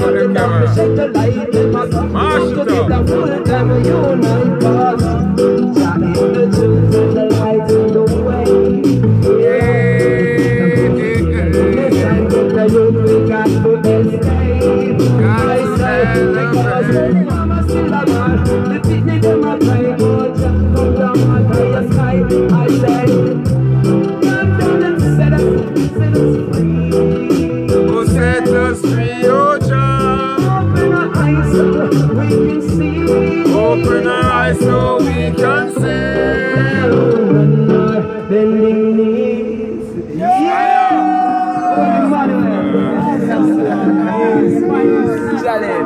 Lord.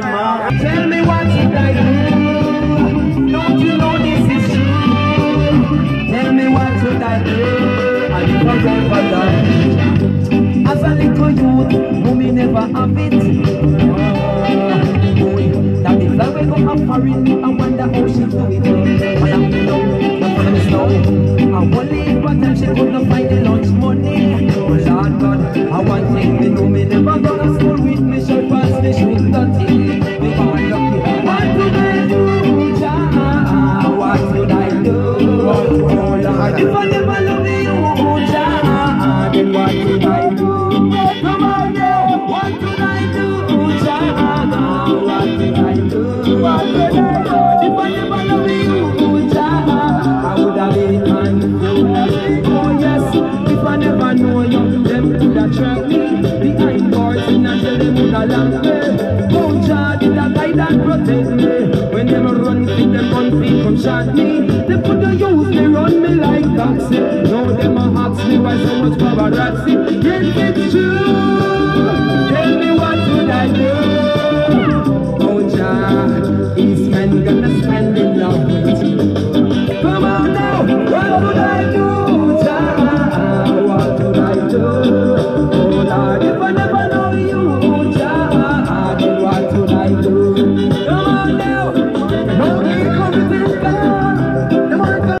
my. Tell me what should I do? Don't you know this is true? Tell me what should I do? I live a run for love. As a little youth, mommy never have it. Oh, boy, that means I wake up and foreign. I wonder how she do it. But I'm not, I'm not, I won't leave, but then she couldn't find the lunch money. and protect me. When them run, see them gun free, come shot me. They put the youth me, run me like taxi Now them a ask me, why so much paparazzi? Yeah,